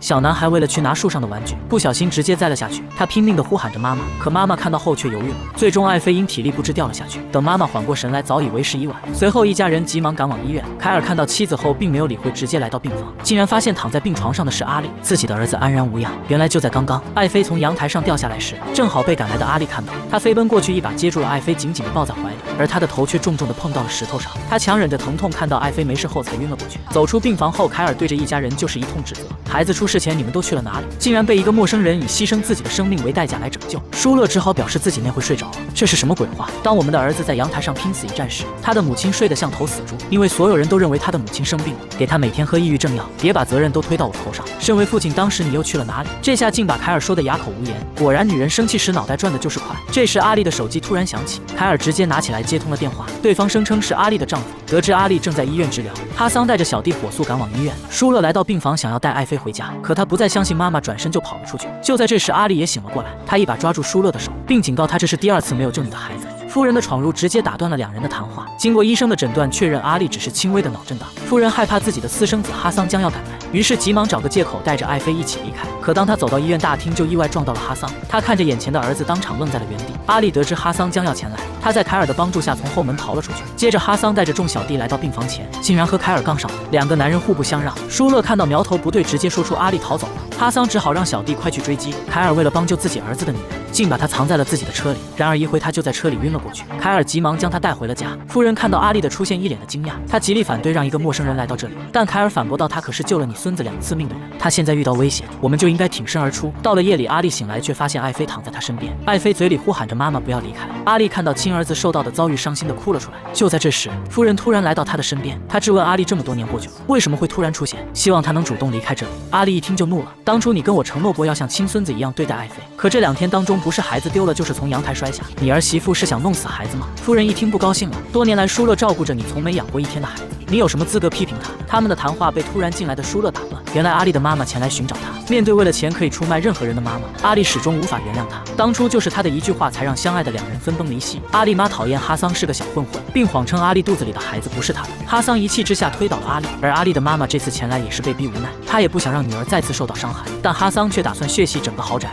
小男孩为了去拿树上的玩具，不小心直接栽了下去。他拼命地呼喊着妈妈，可妈妈看到后却犹豫了。最终，艾菲因体力不支掉了下去。等妈妈缓过神来，早已为时已晚。随后，一家人急忙赶往医院。凯尔看到妻子后，并没有理会，直接来到病房，竟然发现躺在病床上的是阿丽，自己的儿子安然无恙。原来就在刚刚，艾菲从阳台上掉下来时，正好被赶来的阿丽看到。他飞奔过去，一把接住了艾菲，紧紧地抱在怀里，而他的头却重重地碰到了石头上。他强忍着疼痛，看到艾菲没事后，才晕了过去。走出病房后，凯尔对着一家人就是一通指责：孩子出事前，你们都去了哪里？竟然被一个陌生人以牺牲自己的生命为代价来拯救。舒乐只好表示自己那会睡着了。这是什么鬼话？当我们的儿子在阳台上拼死一战时，他的母亲睡得像头死猪，因为所有人都认为他的母亲生病了，给他每天喝抑郁症药。别把责任都推到我头上。身为父亲，当时你又去了哪里？这下竟把凯尔说的哑口无言。果然，女人生气时脑袋转的就是快。这时，阿丽的手机突然响起，凯尔直接拿起来接通了电话，对方声称是阿丽的丈夫。得知阿丽正在医院治疗，哈桑带着小弟火速赶往医院。舒乐来到病房，想要带艾菲回家，可他不再相信妈妈，转身就跑了出去。就在这时，阿丽也醒了过来，他一把抓住舒乐的手，并警告他这是第二次没有救你的孩子。夫人的闯入直接打断了两人的谈话。经过医生的诊断，确认阿丽只是轻微的脑震荡。夫人害怕自己的私生子哈桑将要赶来，于是急忙找个借口带着艾菲一起离开。可当他走到医院大厅，就意外撞到了哈桑。他看着眼前的儿子，当场愣在了原地。阿丽得知哈桑将要前来，他在凯尔的帮助下从后门逃了出去。接着，哈桑带着众小弟来到病房前，竟然和凯尔杠上了。两个男人互不相让。舒勒看到苗头不对，直接说出阿丽逃走了。哈桑只好让小弟快去追击。凯尔为了帮救自己儿子的女人，竟把她藏在了自己的车里。然而一回他就在车里晕了过去。凯尔急忙将他带回了家。夫人看到阿丽的出现，一脸的惊讶，她极力反对让一个陌生人来到这里。但凯尔反驳道：“他可是救了你孙子两次命的人，他现在遇到危险，我们就应该挺身而出。”到了夜里，阿丽醒来却发现艾菲躺在他身边，艾菲嘴里呼喊着妈妈不要离开。阿丽看到亲儿子受到的遭遇，伤心的哭了出来。就在这时，夫人突然来到他的身边，她质问阿丽这么多年过去了，为什么会突然出现？希望他能主动离开这里。阿丽一听就怒了，当初你跟我承诺过要像亲孙子一样对待爱妃，可这两天当中不是孩子丢了，就是从阳台摔下，你儿媳妇是想弄死孩子吗？夫人一听不高兴了，多年来舒乐照顾着你，从没养过一天的孩子，你有什么资格批评他？他们的谈话被突然进来的舒乐打断。原来阿丽的妈妈前来寻找他，面对为了钱可以出卖任何人的妈妈，阿丽始终无法原谅他。当初就是他的一句话，才让相爱的两人分崩离析。阿丽妈讨厌哈桑是个小混混，并谎称阿丽肚子里的孩子不是他的。哈桑一气之下推倒了阿丽，而阿丽的妈妈这次前来也是被逼无奈，她也不想让女儿再次受到伤害，但哈桑却打算血洗整个豪宅。